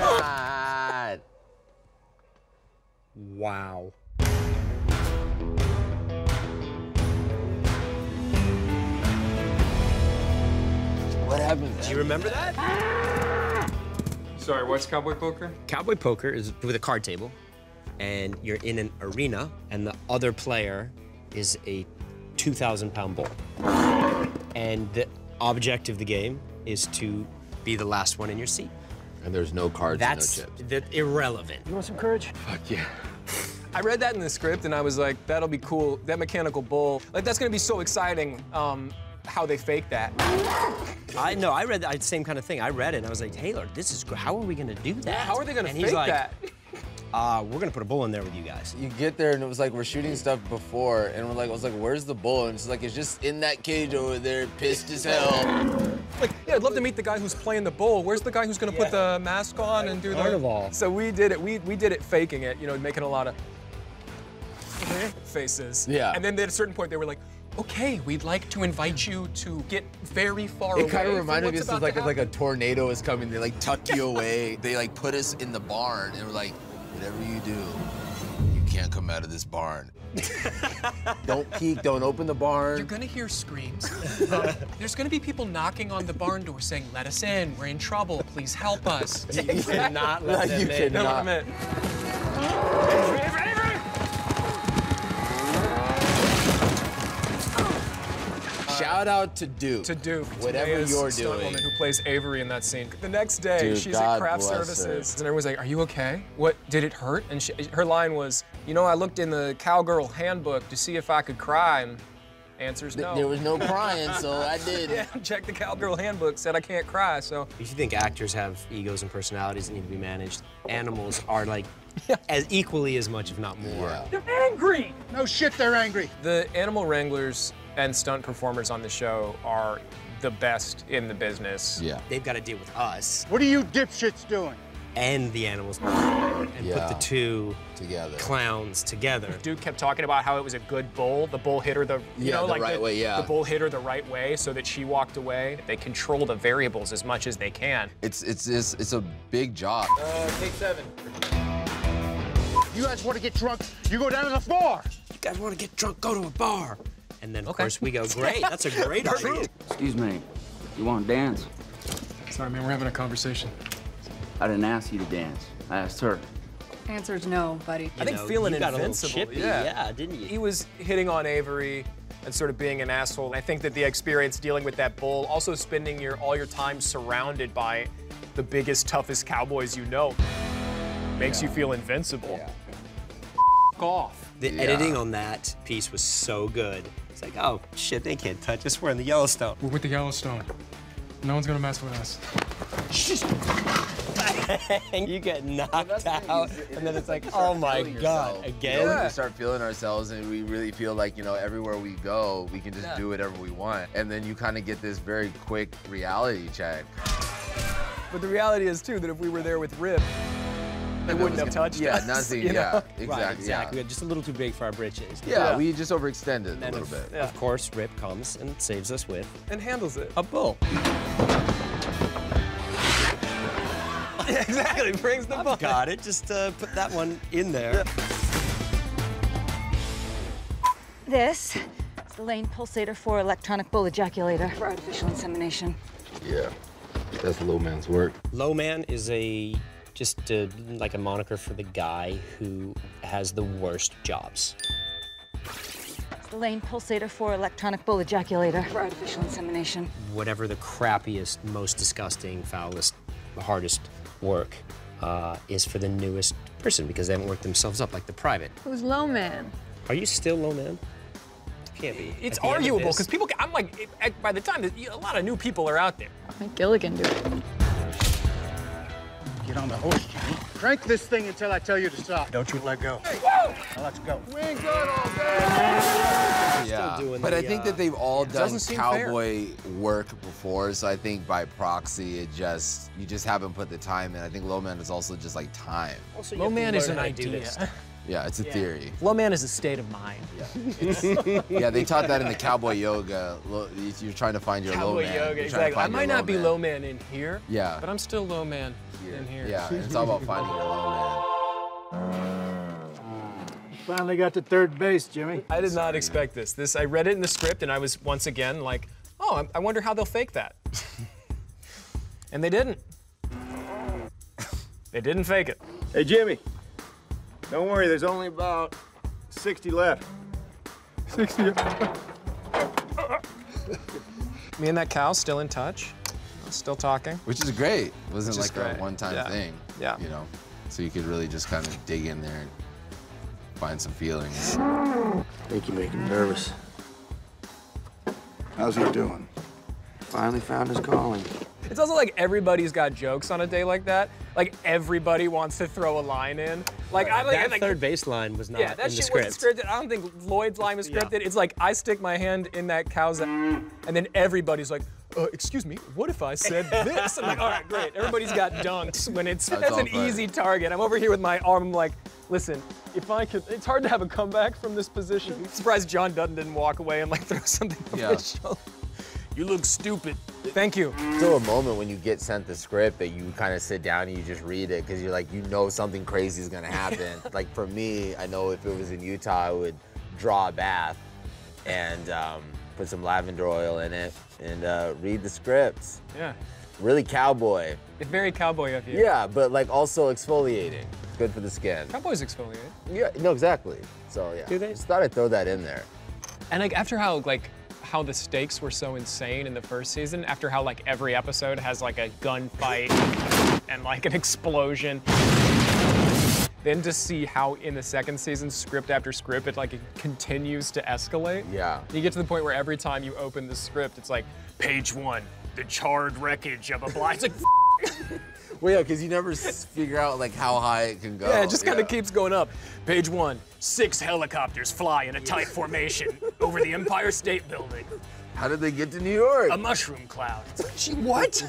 God. Wow. What happened? Do you remember that? Sorry, what's cowboy poker? Cowboy poker is with a card table, and you're in an arena, and the other player is a 2,000 pound bull. And the object of the game is to be the last one in your seat. And there's no cards That's and no chips. the, irrelevant. You want some courage? Fuck yeah. I read that in the script and I was like, that'll be cool. That mechanical bull, like that's gonna be so exciting. Um, how they fake that. I know. I read the same kind of thing. I read it and I was like, Taylor, this is. gr- How are we gonna do that? How are they gonna and fake he's like, that? Uh, we're gonna put a bull in there with you guys. You get there and it was like we're shooting stuff before, and we're like, I was like, where's the bull? And it's like it's just in that cage over there, pissed as hell. Like, yeah, I'd love to meet the guy who's playing the bull. Where's the guy who's gonna put the mask on and do the Carnival. So we did it. We we did it faking it. You know, making a lot of faces. Yeah. And then at a certain point, they were like. Okay, we'd like to invite you to get very far away. It kind of reminded me what's of about like like a tornado is coming, they like tuck you away. They like put us in the barn and we're like, whatever you do, you can't come out of this barn. don't peek, don't open the barn. You're gonna hear screams. Um, there's gonna be people knocking on the barn door saying, "Let us in. We're in trouble. Please help us." You cannot let Like, them you in. Know cannot. meant? Shout out to Duke. To Duke, Whatever Tanaya's you're stunt doing. woman who plays Avery in that scene. The next day, Dude, she's God at craft bless her. services, and everyone's like, "Are you okay? What did it hurt?" And she, her line was, "You know, I looked in the cowgirl handbook to see if I could cry, and answers no." There was no crying, so I did. yeah, check the cowgirl handbook. Said I can't cry, so If you think actors have egos and personalities that need to be managed, animals are like as equally as much, if not more. Yeah. They're angry. No shit, they're angry. The animal wranglers and stunt performers on the show are the best in the business. Yeah. They've got to deal with us What are you dipshits doing? and the animals and Yeah. put the two Together. clowns together. Duke kept talking about how it was a good bull. The bull hit her the you Yeah, know the like right the, way, yeah. the bull hit her the right way so that she walked away. They control the variables as much as they can. It's it's it's, it's a big job. Uh, take seven. You guys want to get drunk? You go down to the bar. You guys want to get drunk? Go to a bar. And then of Okay. course we go, great. That's a great idea. Excuse me. You want to dance? Sorry, man, we're having a conversation. I didn't ask you to dance. I asked her. Answer's no, buddy. I think know, feeling you got a invincible. chippy, yeah, didn't you? He was hitting on Avery and sort of being an asshole. And I think that the experience dealing with that bull, also spending your all your time surrounded by the biggest, toughest cowboys you know, makes you feel invincible. Yeah. F- off. The Yeah. editing on that piece was so good. It's like, oh shit, they can't touch us. We're in the Yellowstone. We're with the Yellowstone. No one's gonna mess with us. and you get knocked That's the thing, out, is and then it's like, oh my god, yourself. again. You know, Yeah. we start feeling ourselves and we really feel like, you know, everywhere we go, we can just Yeah. do whatever we want. And then you kind of get this very quick reality check. But the reality is too that if we were there with Rip, they wouldn't have touched yeah, us. nothing. you know? Yeah, exactly. Right, exactly. Yeah. We're just a little too big for our britches. Yeah, Yeah. we just overextended a little of, bit. Yeah. of course, Rip comes and saves us with And handles it. a bull. Yeah, exactly. Brings the bull. Got it. Just uh, put that one in there. This is the Lane Pulsator 4 electronic bull ejaculator for artificial insemination. Yeah, that's low man's work. Low man is a just uh like a moniker for the guy who has the worst jobs. It's the Lane Pulsator for electronic bull ejaculator for artificial insemination. Whatever the crappiest, most disgusting, foulest, hardest work uh, is for the newest person because they haven't worked themselves up like the private. Who's low man? Are you still low man? Can't be. It's At the end of arguable because people. I'm like, it- by the time a lot of new people are out there. I Make Gilligan do it. Get on the horse, Jimmy. Crank this thing until I tell you to stop. Don't you let go. Now let's go. Yeah, doing but the, I think uh, that they've all done doesn't fair. cowboy work before, so I think by proxy, it just you just haven't put the time in. I think low man is also just like time. Also, Low man is an how idea. Yeah, it's a theory. Low man is a state of mind. Yeah, yeah they taught that in the cowboy yoga. You're trying to find your low Cowboy man. yoga, You're trying to exactly. I might not be man. low man in here. Yeah. But I'm still low man here. in here. Yeah, and it's all about finding your low man. Finally got to third base, Jimmy. I did not expect this. This I read it in the script, and I was once again like, oh, I- I wonder how they'll fake that. and they didn't. They didn't fake it. Hey, Jimmy. Don't worry, there's only about 60 left. 60. Me and that cow still in touch, still talking. Which is great. It wasn't Which like great. a one-time Yeah. thing. Yeah. You know, so you could really just kind of dig in there and find some feelings. I think you make him nervous. How's he doing? Finally found his calling. It's also like everybody's got jokes on a day like that. Like everybody wants to throw a line in. Like I like, that like third base line was not Yeah, that in the script. wasn't scripted. I don't think Lloyd's line was scripted. It's like I stick my hand in that cow's ass, and then everybody's like, uh, "Excuse me, what if I said this?" I'm like, "All right, great." Everybody's got dunks when it's That's that's, an fun. easy target. I'm over here with my arm. I'm like, "Listen, if I could, it's hard to have a comeback from this position." Surprised John Dutton didn't walk away and like throw something Yeah. over his shoulder. You look stupid. Thank you. Still a moment when you get sent the script that you kind of sit down and you just read it because you're like, you know something crazy is gonna happen. like for me, I know if it was in Utah, I would draw a bath and um, put some lavender oil in it and uh, read the scripts. Yeah, Really cowboy. it's very cowboy of you. Yeah, but like also exfoliating. Good for the skin. Cowboys exfoliate. Yeah, no, exactly. So yeah. Do they? Just thought I'd throw that in there. And like after how like how the stakes were so insane in the first season, after how like every episode has like a gunfight and like an explosion. Then to see how in the second season, script after script, it like it continues to escalate. Yeah. You get to the point where every time you open the script, it's like page one, the charred wreckage of a blind. It's like Well, yeah, because you never figure out like how high it can go. Yeah, it just kind of Yeah. keeps going up. Page one, six helicopters fly in a tight formation over the Empire State Building. How did they get to New York? A mushroom cloud. Gee, what?